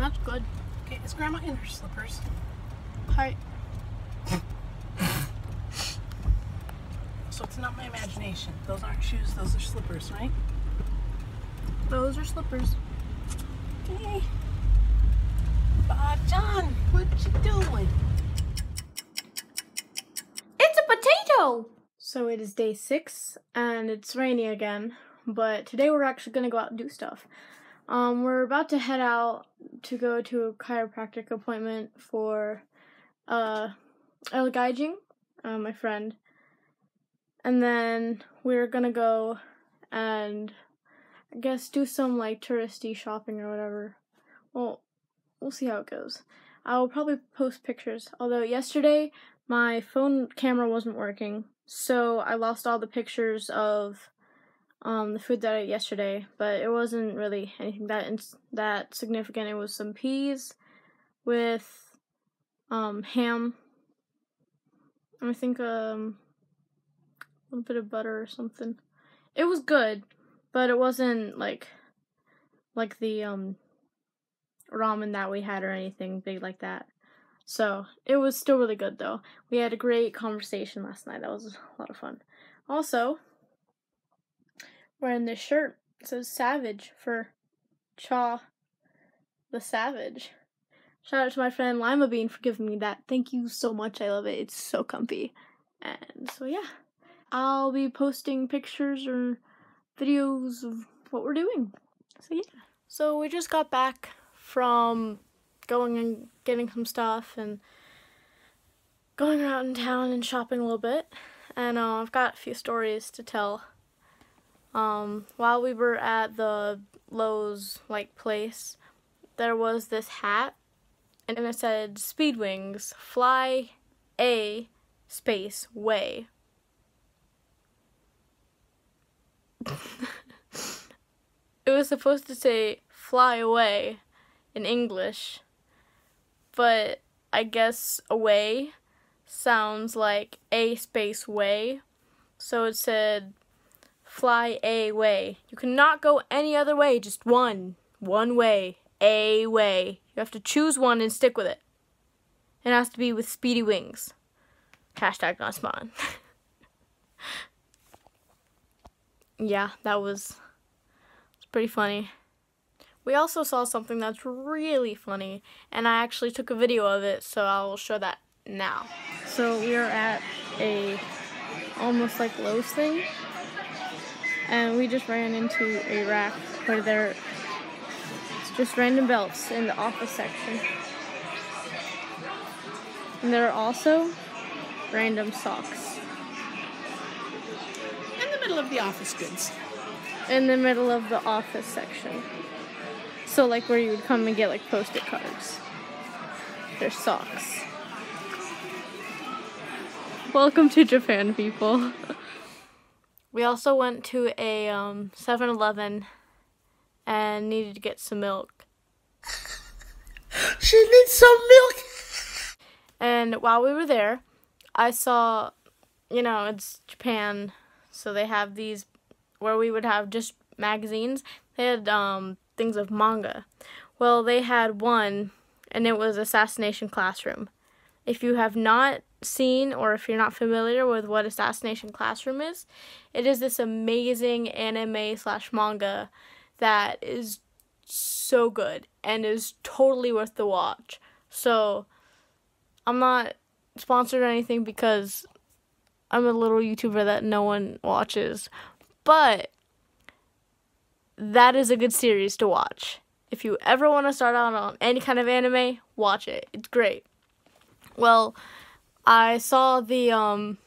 That's good. Okay, is Grandma in her slippers? Hi. So it's not my imagination. Those aren't shoes, those are slippers, right? Those are slippers. Okay. Bob John, what you doing? It's a potato! So it is day six, and it's rainy again. But today we're actually gonna go out and do stuff. Um, we're about to head out to go to a chiropractic appointment for uh, El Gaijing, uh, my friend. And then we're gonna go and I guess do some like touristy shopping or whatever. Well, we'll see how it goes. I will probably post pictures. Although yesterday my phone camera wasn't working, so I lost all the pictures of um, the food that I ate yesterday. But it wasn't really anything that ins- that significant. It was some peas with um, ham. I think um, a little bit of butter or something. It was good, but it wasn't like like the um ramen that we had or anything big like that. So it was still really good though. We had a great conversation last night. That was a lot of fun. Also, wearing this shirt it says Savage for Cha the Savage. Shout out to my friend Lima Bean for giving me that. Thank you so much. I love it. It's so comfy. And so yeah. I'll be posting pictures or videos of what we're doing. So yeah. So we just got back from going and getting some stuff and going around in town and shopping a little bit. And uh, I've got a few stories to tell. Um, while we were at the Lowe's like place, there was this hat, and it said "Speedwings fly a space way." it was supposed to say fly away in English, but I guess away sounds like a space way. So it said fly a way. You cannot go any other way, just one. One way. A way. You have to choose one and stick with it. It has to be with speedy wings. Hashtag not spawn. yeah, that was pretty funny. We also saw something that's really funny, and I actually took a video of it, so I will show that now. So we are at a almost like Lowe's thing, and we just ran into a rack where there it's just random belts in the office section. And there are also random socks In the middle of the office goods. in the middle of the office section. So like where you would come and get like post-it cards. There's socks. Welcome to Japan, people. we also went to a um 7-Eleven and needed to get some milk. She needs some milk. And while we were there, I saw, you know, it's Japan, so they have these where we would have just magazines. They had um, things of manga. Well, they had one, and it was Assassination Classroom. If you have not seen or if you're not familiar with what Assassination Classroom is, it is this amazing anime slash manga that is so good and is totally worth the watch. So, I'm not sponsored or anything because I'm a little YouTuber that no one watches. But that is a good series to watch. If you ever want to start out on any kind of anime, watch it. It's great. Well, I saw the um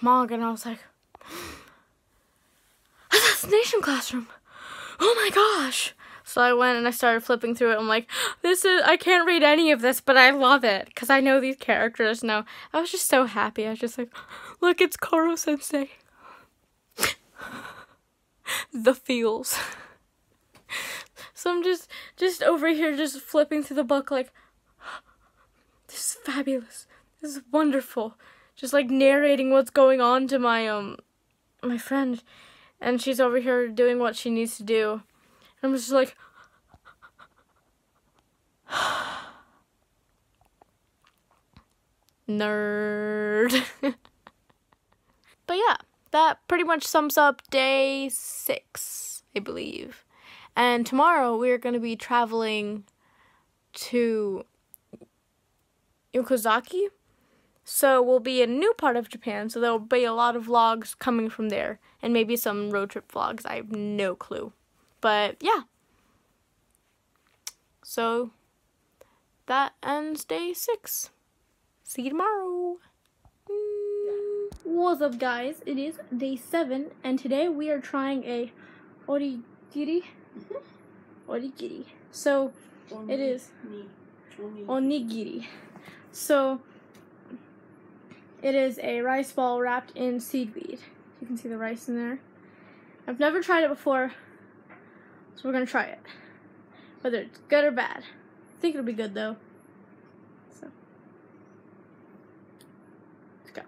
manga and I was like Assassination Classroom. Oh my gosh. So I went and I started flipping through it. I'm like, this is I can't read any of this, but I love it cuz I know these characters now. I was just so happy. I was just like, look, it's Koro Sensei. the feels. So I'm just just over here just flipping through the book like this is fabulous. This is wonderful. Just like narrating what's going on to my um my friend. And she's over here doing what she needs to do. And I'm just like Nerd. but yeah, that pretty much sums up day six, I believe. And tomorrow we're going to be traveling to Okazaki, so we'll be in a new part of Japan, so there'll be a lot of vlogs coming from there. And maybe some road trip vlogs. I have no clue. But yeah. So that ends day six. See you tomorrow. What's up guys? It is day seven and today we are trying a origiri. Mm-hmm. Origiri. So it is onigiri. So it is a rice ball wrapped in seaweed. You can see the rice in there. I've never tried it before, so we're gonna try it. Whether it's good or bad. I think it'll be good though. So let's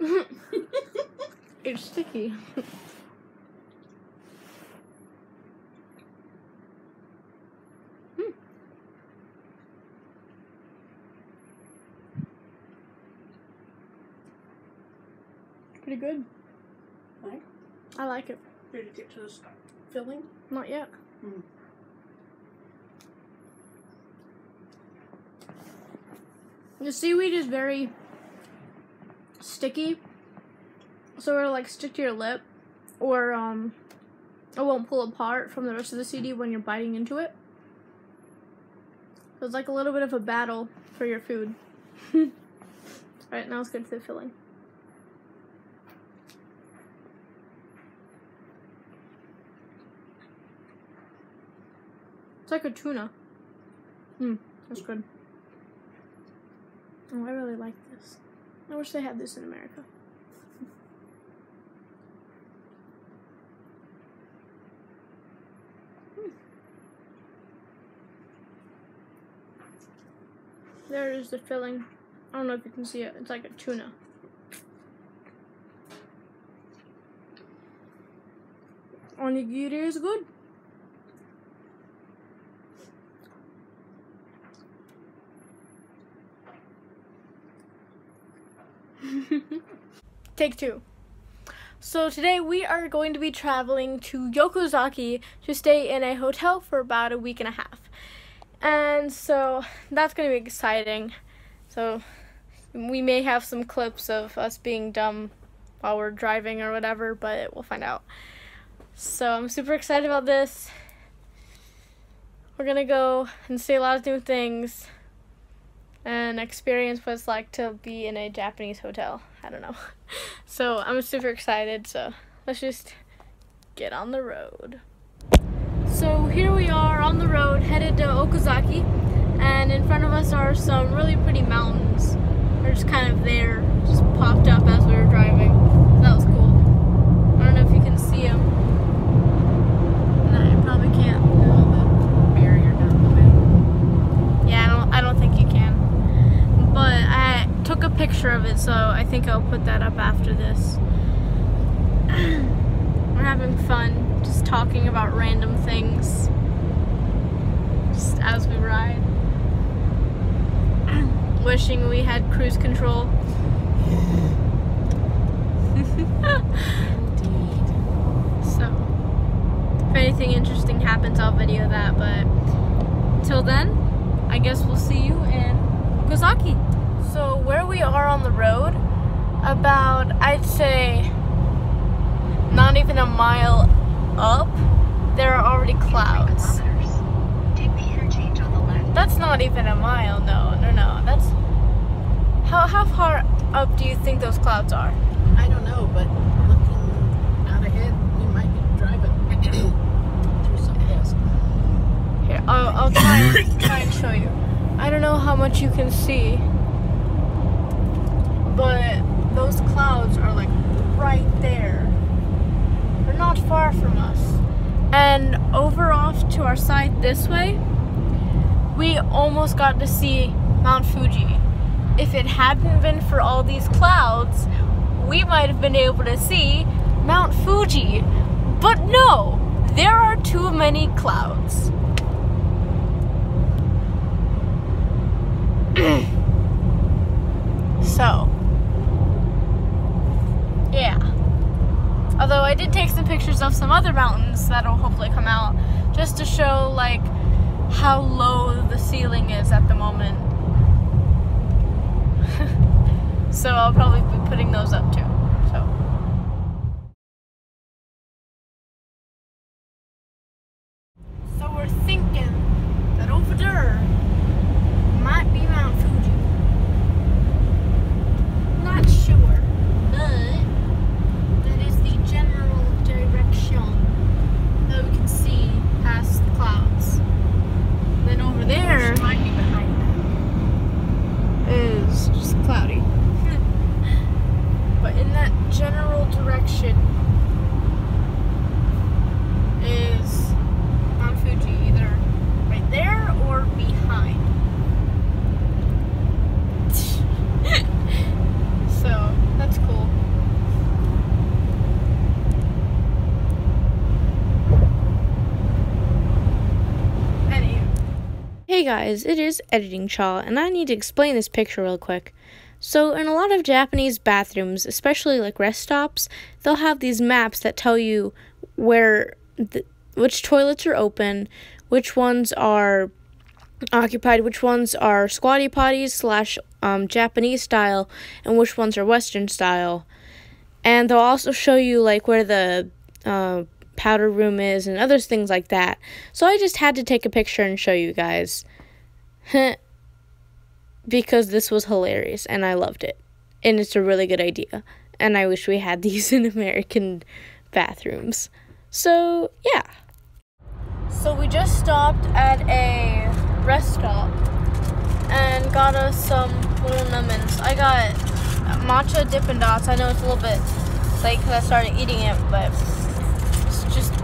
go. it's sticky. Pretty good. Right? I like it. Ready to get to this filling? Not yet. Mm. The seaweed is very sticky, so it'll like stick to your lip, or um, it won't pull apart from the rest of the CD when you're biting into it. So it's like a little bit of a battle for your food. Alright, now let's get to the filling. It's like a tuna. Hmm, that's good. Oh, I really like this. I wish they had this in America. Hmm. There is the filling. I don't know if you can see it. It's like a tuna. Onigiri is good. Take two. So today we are going to be traveling to Okazaki to stay in a hotel for about a week and a half. And so that's going to be exciting. So we may have some clips of us being dumb while we're driving or whatever, but we'll find out. So I'm super excited about this. We're going to go and see a lot of new things and experience what it's like to be in a Japanese hotel. I don't know. So I'm super excited. So let's just get on the road. So here we are on the road headed to Okazaki and in front of us are some really pretty mountains. They're just kind of there, just popped up as we were driving. That was cool. I don't know if you can see them. No, you probably can't. Yeah, I don't, I don't think you can but I took a picture of it, so I think I'll put that up after this. We're having fun, just talking about random things, just as we ride. Wishing we had cruise control. so, if anything interesting happens, I'll video that, but till then, I guess we'll see you in Okazaki. So where we are on the road, about I'd say not even a mile up, there are already clouds. That's not even a mile, no, no, no. That's how how far up do you think those clouds are? I don't know, but looking out ahead, we might be driving through some hills. Here, I'll, I'll try, try and show you. I don't know how much you can see, but those clouds are like right there. They're not far from us. And over off to our side this way, we almost got to see Mount Fuji. If it hadn't been for all these clouds, we might have been able to see Mount Fuji. But no, there are too many clouds. so, yeah. Although I did take some pictures of some other mountains that'll hopefully come out just to show like how low the ceiling is at the moment. so I'll probably be putting those up too. So So we're thinking that over there might be Mount Fuji. Not sure, but that is the general direction that we can see past the clouds. Then over there Which might be behind that. is just cloudy. but in that general direction is Mount Fuji, either right there or behind. so that's cool. Anywho. Hey guys, it is Editing Cha, and I need to explain this picture real quick. So, in a lot of Japanese bathrooms, especially like rest stops, they'll have these maps that tell you where, which toilets are open, which ones are occupied, which ones are squatty potties slash um, Japanese style, and which ones are Western style. And they'll also show you like where the uh, powder room is and other things like that. So I just had to take a picture and show you guys. because this was hilarious and I loved it. And it's a really good idea. And I wish we had these in American bathrooms. So, yeah. So we just stopped at a rest stop and got us some little lemons. I got matcha Dippin' Dots. I know it's a little bit late because I started eating it, but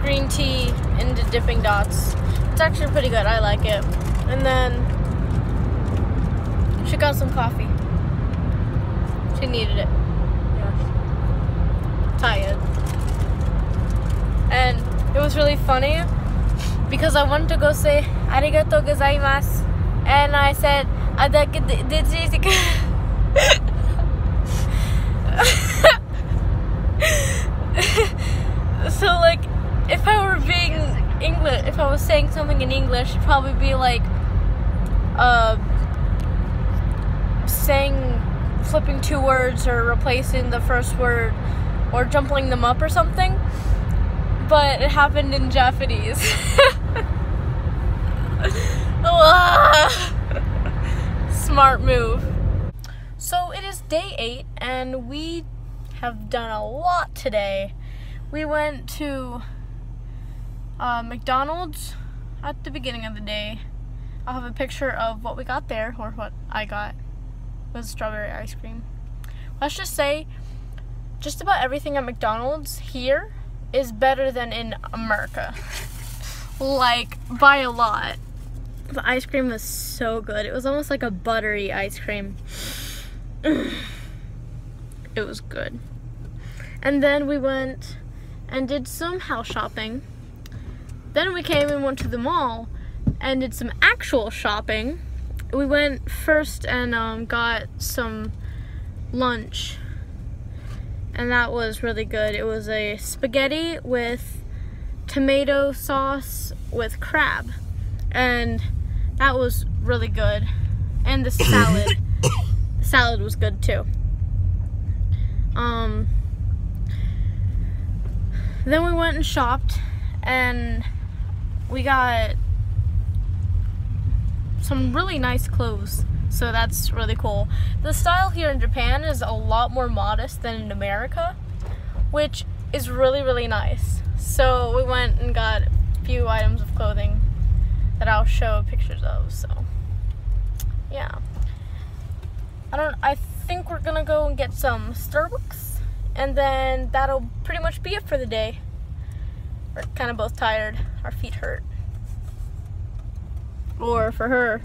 green tea into Dippin' Dots. It's actually pretty good. I like it. And then she got some coffee. She needed it. Yes. Tired. And it was really funny because I wanted to go say arigato gozaimasu and I said adake So like if I were being English if I was saying something in English it'd probably be like uh saying flipping two words or replacing the first word or jumbling them up or something but it happened in Japanese. Smart move. So it is day eight, and we have done a lot today. We went to uh, McDonald's at the beginning of the day. I'll have a picture of what we got there, or what I got. Was strawberry ice cream. Let's just say, just about everything at McDonald's here is better than in America. like, by a lot. The ice cream was so good. It was almost like a buttery ice cream. it was good. And then we went and did some house shopping. Then we came and went to the mall and did some actual shopping. We went first and um, got some lunch and that was really good. It was a spaghetti with tomato sauce with crab, and that was really good. And the salad, the salad was good too. Um, then we went and shopped, and we got some really nice clothes so that's really cool. The style here in Japan is a lot more modest than in America, which is really, really nice. So we went and got a few items of clothing that I'll show pictures of, so yeah. I don't, I think we're gonna go and get some Starbucks, and then that'll pretty much be it for the day. We're kind of both tired, our feet hurt. Or for her,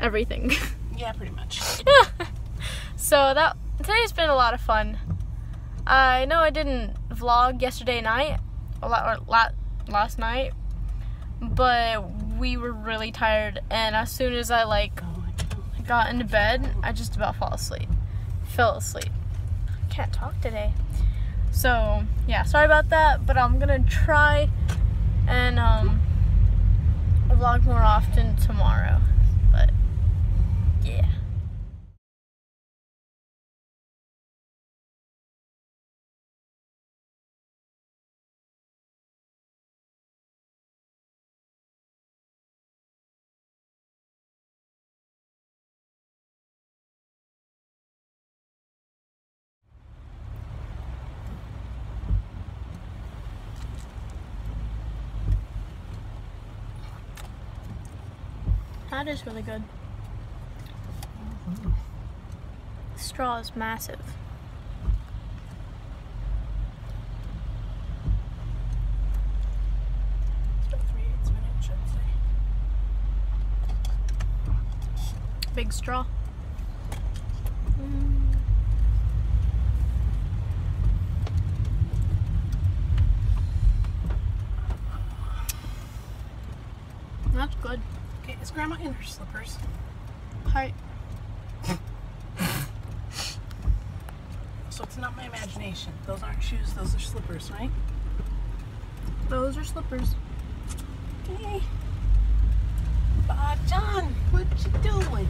everything. Yeah, pretty much. so that today's been a lot of fun. I know I didn't vlog yesterday night, or last night, but we were really tired, and as soon as I like got into bed, I just about fall asleep, fell asleep. Can't talk today. So yeah, sorry about that, but I'm gonna try and um, vlog more often tomorrow. But yeah. That is really good. The straw is massive. Big straw. Mm. That's good. Grandma in her slippers? Hi. so it's not my imagination. Those aren't shoes, those are slippers, right? Those are slippers. Okay. Bob John, what you doing?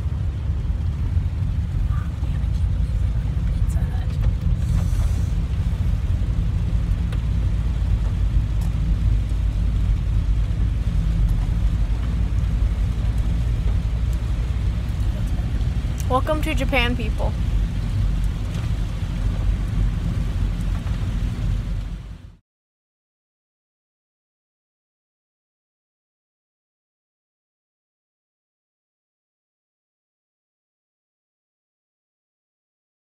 Welcome to Japan, people.